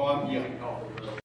On va me.